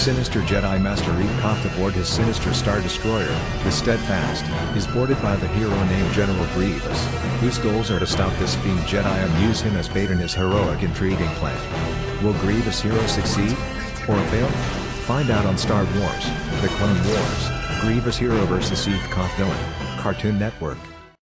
Sinister Jedi Master Eeth Koth aboard his sinister Star Destroyer, the Steadfast, is boarded by the hero named General Grievous, whose goals are to stop this fiend Jedi and use him as bait in his heroic intriguing plan. Will Grievous hero succeed? Or fail? Find out on Star Wars, The Clone Wars, Grievous Hero vs. Eeth Koth Villain, Cartoon Network.